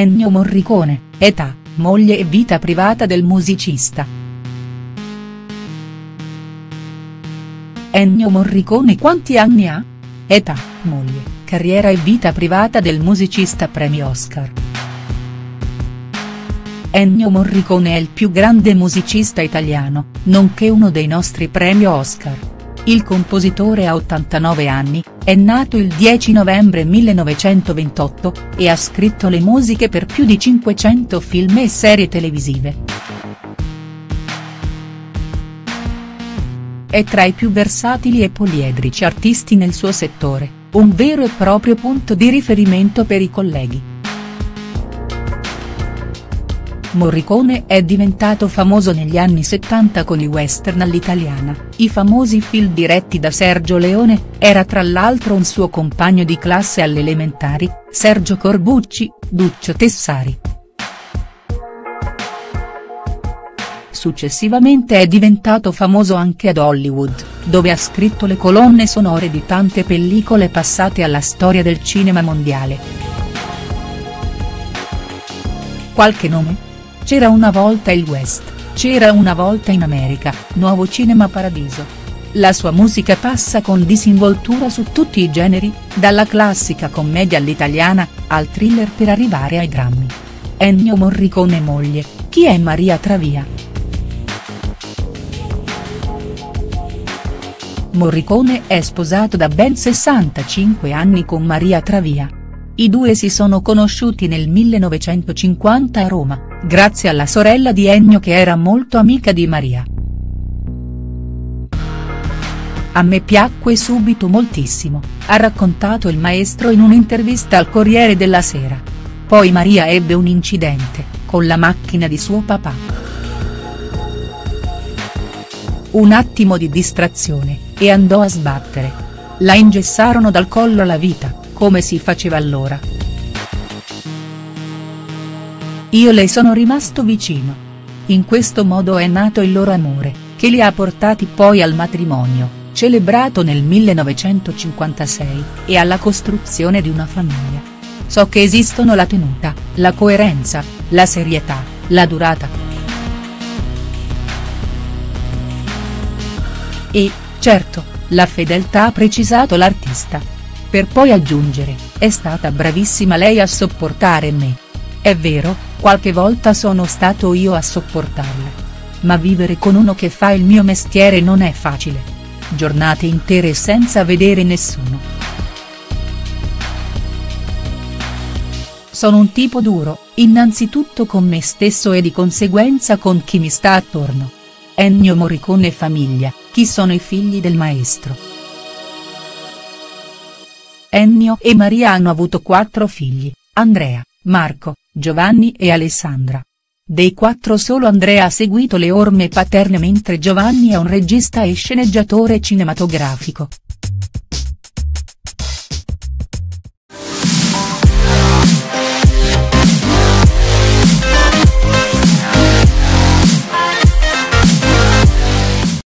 Ennio Morricone, età, moglie e vita privata del musicista. Ennio Morricone quanti anni ha? Età, moglie, carriera e vita privata del musicista Premi Oscar. Ennio Morricone è il più grande musicista italiano, nonché uno dei nostri premi Oscar. Il compositore ha 89 anni, è nato il 10 novembre 1928, e ha scritto le musiche per più di 500 film e serie televisive. È tra i più versatili e poliedrici artisti nel suo settore, un vero e proprio punto di riferimento per i colleghi. Morricone è diventato famoso negli anni 70 con i western all'italiana, i famosi film diretti da Sergio Leone, era tra l'altro un suo compagno di classe alle elementari, Sergio Corbucci, Duccio Tessari. Successivamente è diventato famoso anche ad Hollywood, dove ha scritto le colonne sonore di tante pellicole passate alla storia del cinema mondiale. Qualche nome? C'era una volta il West, c'era una volta in America, Nuovo Cinema Paradiso. La sua musica passa con disinvoltura su tutti i generi, dalla classica commedia all'italiana, al thriller per arrivare ai drammi. Ennio Morricone moglie, chi è Maria Travia?. Morricone è sposato da ben 65 anni con Maria Travia. I due si sono conosciuti nel 1950 a Roma grazie alla sorella di Ennio che era molto amica di Maria. A me piacque subito moltissimo, ha raccontato il maestro in un'intervista al Corriere della Sera. Poi Maria ebbe un incidente, con la macchina di suo papà. Un attimo di distrazione, e andò a sbattere. La ingessarono dal collo alla vita, come si faceva allora. Io le sono rimasto vicino. In questo modo è nato il loro amore, che li ha portati poi al matrimonio, celebrato nel 1956, e alla costruzione di una famiglia. So che esistono la tenuta, la coerenza, la serietà, la durata. E, certo, la fedeltà ha precisato l'artista. Per poi aggiungere, è stata bravissima lei a sopportare me. È vero, qualche volta sono stato io a sopportarla. Ma vivere con uno che fa il mio mestiere non è facile. Giornate intere senza vedere nessuno. Sono un tipo duro, innanzitutto con me stesso e di conseguenza con chi mi sta attorno. Ennio Morricone famiglia, chi sono i figli del maestro?. Ennio e Maria hanno avuto quattro figli, Andrea, Marco, Giovanni e Alessandra. Dei quattro solo Andrea ha seguito le orme paterne mentre Giovanni è un regista e sceneggiatore cinematografico.